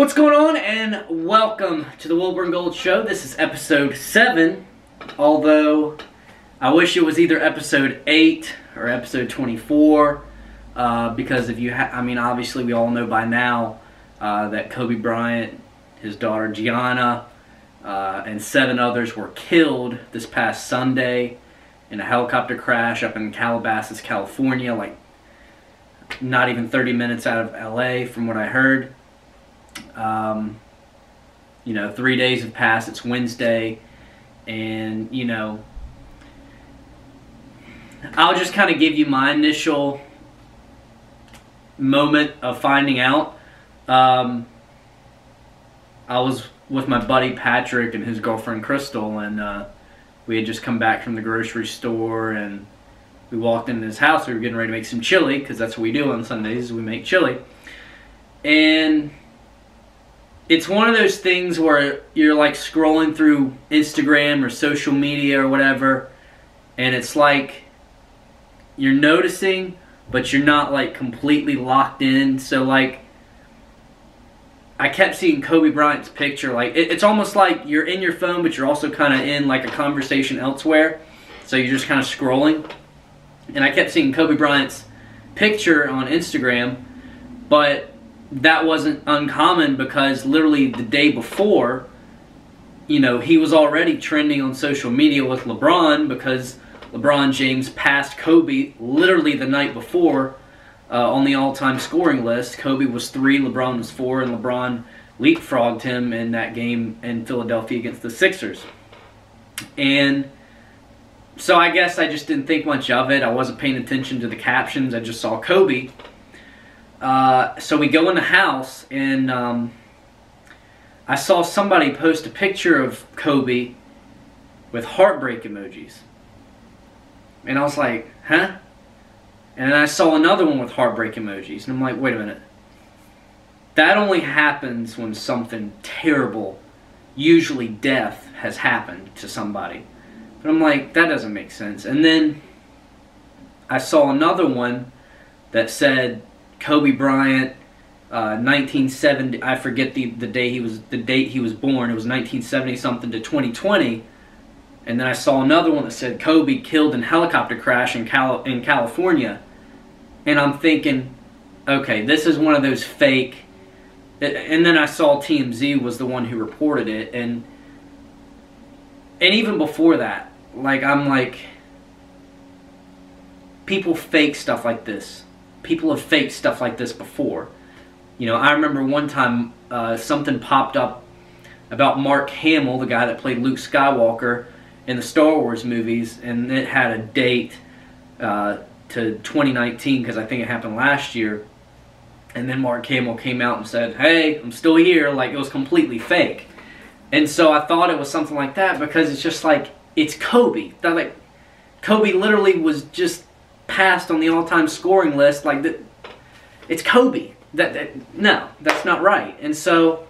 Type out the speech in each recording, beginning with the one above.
What's going on and welcome to the wilberandgold Show. This is episode 7, although I wish it was either episode 8 or episode 24 uh, because if you I mean obviously we all know by now uh, that Kobe Bryant, his daughter Gianna, uh, and seven others were killed this past Sunday in a helicopter crash up in Calabasas, California, like not even 30 minutes out of LA from what I heard. Um, you know, three days have passed. It's Wednesday, and you know, I'll just kind of give you my initial moment of finding out. Um, I was with my buddy Patrick and his girlfriend Crystal, and uh, we had just come back from the grocery store, and we walked into his house. We were getting ready to make some chili because that's what we do on Sundays. We make chili, and it's one of those things where you're like scrolling through Instagram or social media or whatever, and it's like you're noticing, but you're not like completely locked in. So like, I kept seeing Kobe Bryant's picture. Like it, it's almost like you're in your phone, but you're also kind of in like a conversation elsewhere. So you're just kind of scrolling, and I kept seeing Kobe Bryant's picture on Instagram, but that wasn't uncommon because literally the day before, you know, he was already trending on social media with LeBron because LeBron James passed Kobe literally the night before uh, on the all-time scoring list. Kobe was three, LeBron was four, and LeBron leapfrogged him in that game in Philadelphia against the Sixers. And so I guess I just didn't think much of it. I wasn't paying attention to the captions. I just saw Kobe. Uh, so we go in the house, and um, I saw somebody post a picture of Kobe with heartbreak emojis. And I was like, huh? And then I saw another one with heartbreak emojis. And I'm like, wait a minute. That only happens when something terrible, usually death, has happened to somebody. But I'm like, that doesn't make sense. And then I saw another one that said, Kobe Bryant, uh, 1970. I forget the the day he was the date he was born. It was 1970 something to 2020. And then I saw another one that said Kobe killed in helicopter crash in Cal in California. And I'm thinking, okay, this is one of those fake. And then I saw TMZ was the one who reported it, and and even before that, like I'm like, people fake stuff like this people have faked stuff like this before. You know, I remember one time uh, something popped up about Mark Hamill, the guy that played Luke Skywalker in the Star Wars movies, and it had a date uh, to 2019 because I think it happened last year. And then Mark Hamill came out and said, "Hey, I'm still here." Like it was completely fake. And so I thought it was something like that because it's just like it's Kobe. That like Kobe literally was just passed on the all-time scoring list. Like that, it's Kobe. That, that no, that's not right. And so,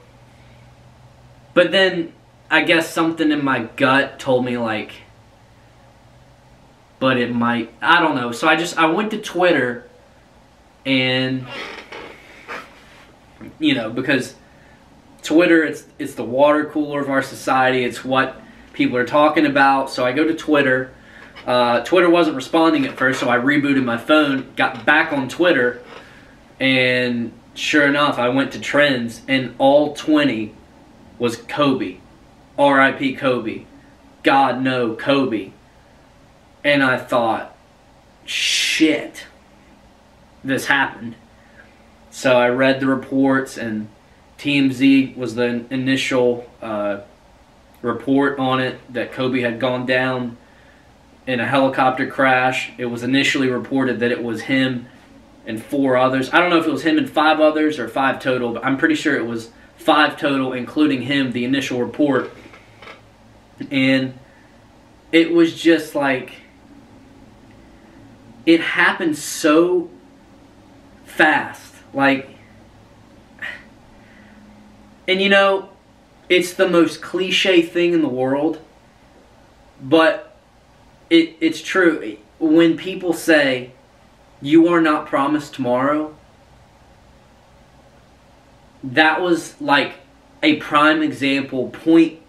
but then I guess something in my gut told me like, but it might. I don't know. So I just I went to Twitter, and you know because Twitter it's it's the water cooler of our society. It's what people are talking about. So I go to Twitter uh, Twitter wasn't responding at first, so I rebooted my phone, got back on Twitter, and sure enough, I went to trends, and all 20 was Kobe. R.I.P. Kobe. God no, Kobe. And I thought, shit, this happened. So I read the reports, and TMZ was the initial uh, report on it that Kobe had gone down in a helicopter crash. It was initially reported that it was him and four others. I don't know if it was him and five others or five total, but I'm pretty sure it was five total, including him, the initial report. And it was just like, it happened so fast. Like, and you know, it's the most cliche thing in the world, but it, it's true. When people say, you are not promised tomorrow, that was like a prime example, point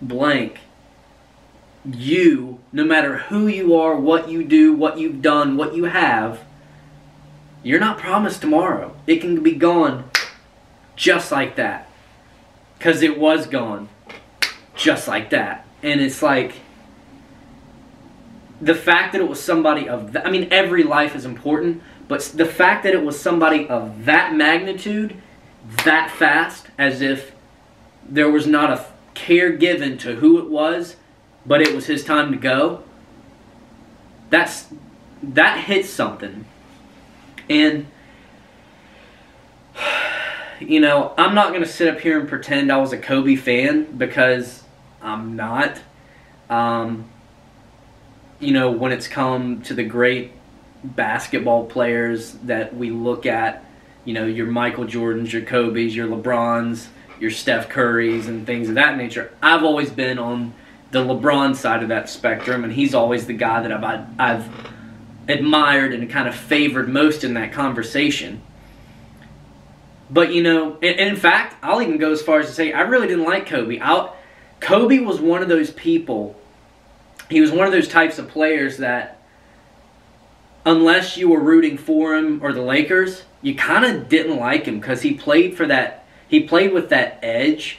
blank. You, no matter who you are, what you do, what you've done, what you have, you're not promised tomorrow. It can be gone just like that. Because it was gone just like that. And it's like the fact that it was somebody of that, I mean, every life is important, but the fact that it was somebody of that magnitude, that fast, as if there was not a care given to who it was, but it was his time to go, that's that hits something. And you know, I'm not going to sit up here and pretend I was a Kobe fan because I'm not. Um, you know, when it's come to the great basketball players that we look at, you know, your Michael Jordans, your Kobe's, your LeBrons, your Steph Curry's, and things of that nature, I've always been on the LeBron side of that spectrum, and he's always the guy that I've, I've admired and kind of favored most in that conversation. But you know, and, in fact, I'll even go as far as to say I really didn't like Kobe. I'll, Kobe was one of those people. He was one of those types of players that, unless you were rooting for him or the Lakers, you kind of didn't like him because he played for that. He played with that edge,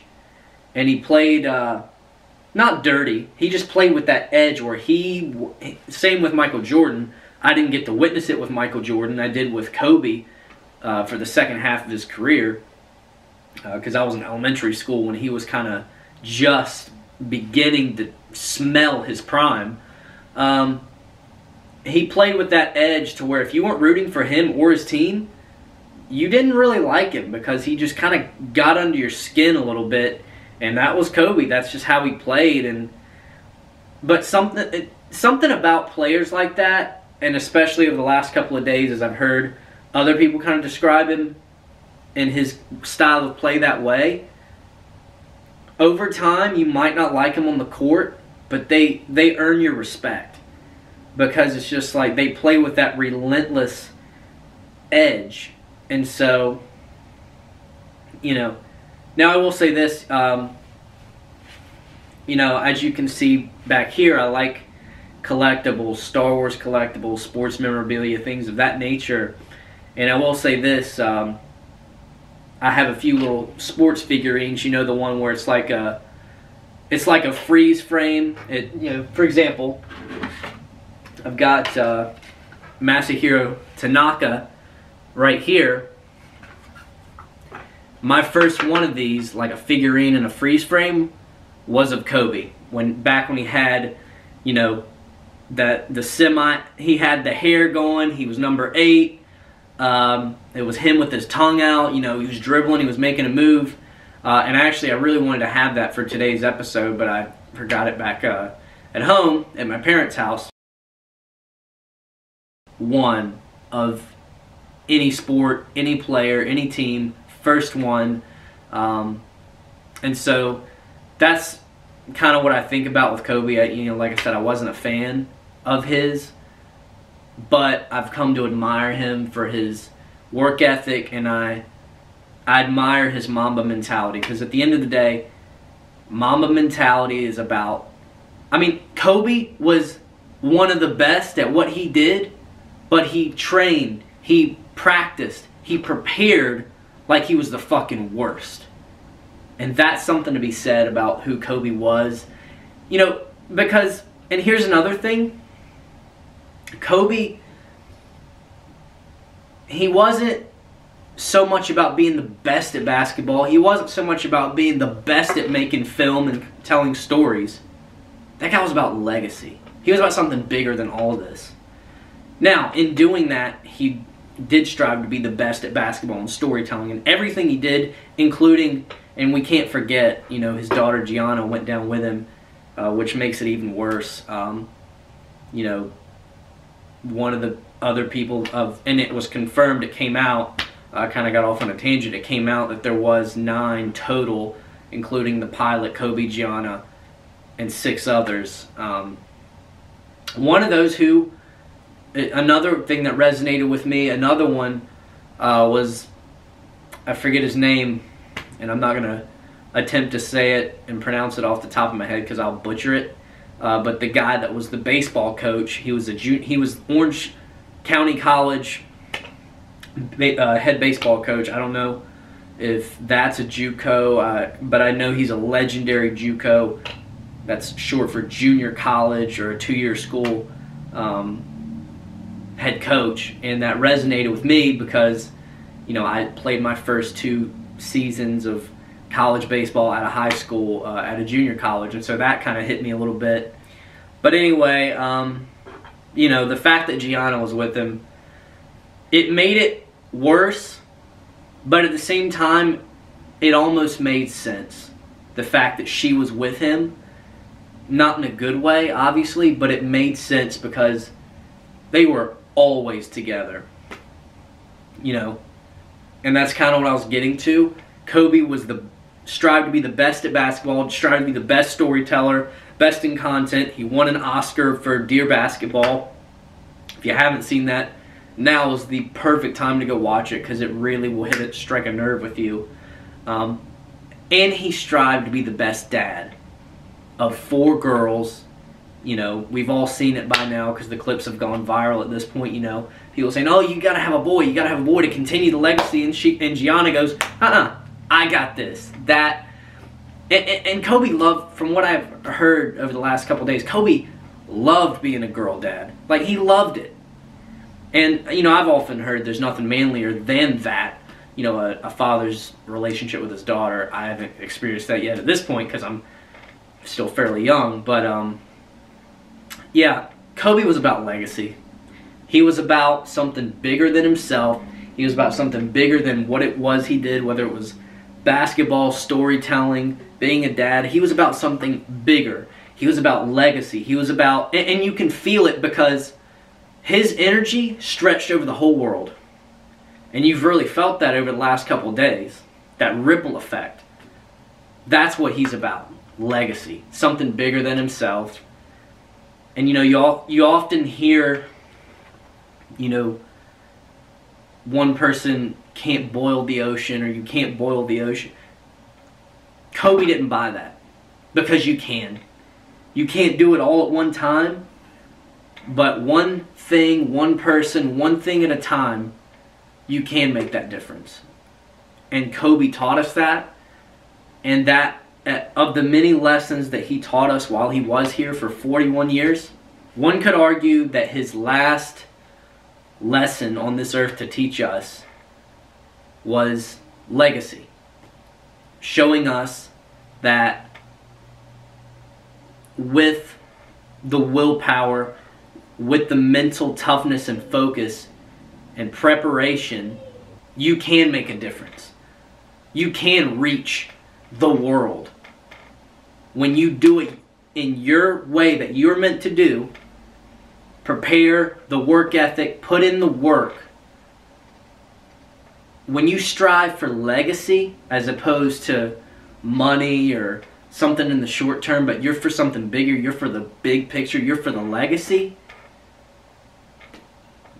and he played uh, not dirty. He just played with that edge where he. Same with Michael Jordan. I didn't get to witness it with Michael Jordan. I did with Kobe uh, for the second half of his career because uh, I was in elementary school when he was kind of just beginning to smell his prime. Um, he played with that edge to where if you weren't rooting for him or his team, you didn't really like him because he just kind of got under your skin a little bit, and that was Kobe. That's just how he played. And but something something about players like that, and especially over the last couple of days, as I've heard other people kind of describe him in his style of play that way. Over time, you might not like him on the court, but they they earn your respect because it's just like they play with that relentless edge, and so you know. Now I will say this. Um, you know, as you can see back here, I like collectibles, Star Wars collectibles, sports memorabilia, things of that nature. And I will say this, um, I have a few little sports figurines. You know, the one where it's like a, it's like a freeze frame. It, you know, for example, I've got uh, Masahiro Tanaka right here. My first one of these, like a figurine and a freeze frame, was of Kobe. When back when he had, you know, that the semi, he had the hair going. He was number eight um, it was him with his tongue out. You know, he was dribbling. He was making a move. Uh, and actually, I really wanted to have that for today's episode, but I forgot it back uh, at home at my parents' house. One of any sport, any player, any team, first one. Um, and so that's kind of what I think about with Kobe. I, you know, like I said, I wasn't a fan of his but I've come to admire him for his work ethic and I I admire his Mamba mentality because at the end of the day, Mamba mentality is about I mean, Kobe was one of the best at what he did, but he trained, he practiced, he prepared like he was the fucking worst. And that's something to be said about who Kobe was. You know, because, and here's another thing Kobe, he wasn't so much about being the best at basketball. He wasn't so much about being the best at making film and telling stories. That guy was about legacy. He was about something bigger than all this. Now, in doing that, he did strive to be the best at basketball and storytelling and everything he did, including, and we can't forget, you know, his daughter Gianna went down with him, uh, which makes it even worse. Um, you know, one of the other people of, and it was confirmed, it came out, I kind of got off on a tangent, it came out that there was nine total, including the pilot, Kobe Gianna, and six others. Um, one of those who, another thing that resonated with me, another one uh, was I forget his name, and I'm not gonna attempt to say it and pronounce it off the top of my head because I'll butcher it. Uh, but the guy that was the baseball coach, he was a he was Orange Coast College uh, head baseball coach. I don't know if that's a JUCO, uh, but I know he's a legendary JUCO. That's short for junior college or a two-year school um, head coach, and that resonated with me because you know I played my first two seasons of college baseball at a high school, uh, at a junior college, and so that kind of hit me a little bit. But anyway, um, you know, the fact that Gianna was with him, it made it worse, but at the same time, it almost made sense. The fact that she was with him, not in a good way, obviously, but it made sense because they were always together. You know, and that's kind of what I was getting to. Kobe was the strived to be the best at basketball, strived to be the best storyteller, best in content. He won an Oscar for Dear Basketball. If you haven't seen that, now is the perfect time to go watch it because it really will hit it, strike a nerve with you. Um, and he strived to be the best dad of four girls. You know, we've all seen it by now because the clips have gone viral at this point. You know, people saying, "Oh, you gotta have a boy. You gotta have a boy to continue the legacy." And she and Gianna goes, "Uh-uh, I got this. That and, and, Kobe loved, from what I've heard over the last couple days, Kobe loved being a girl dad. Like he loved it. And you know, I've often heard there's nothing manlier than that. You know, a, a father's relationship with his daughter. I haven't experienced that yet at this point because I'm still fairly young. But um, yeah, Kobe was about legacy. He was about something bigger than himself. He was about something bigger than what it was he did, whether it was basketball, storytelling, being a dad. He was about something bigger. He was about legacy. He was about, and, and you can feel it because his energy stretched over the whole world. And you've really felt that over the last couple days. That ripple effect. That's what he's about. Legacy. Something bigger than himself. And you know, you, all, you often hear, you know, one person can't boil the ocean or you can't boil the ocean. Kobe didn't buy that because you can. You can't do it all at one time, but one thing, one person, one thing at a time, you can make that difference. And Kobe taught us that, and that uh, of the many lessons that he taught us while he was here for 41 years, one could argue that his last lesson on this earth to teach us was legacy, showing us that with the willpower, with the mental toughness and focus and preparation, you can make a difference. You can reach the world. When you do it in your way that you're meant to do, prepare the work ethic, put in the work, when you strive for legacy as opposed to money or something in the short term, but you're for something bigger, you're for the big picture, you're for the legacy,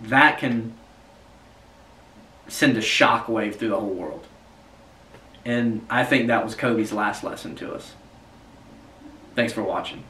that can send a shockwave through the whole world. And I think that was Kobe's last lesson to us. Thanks for watching.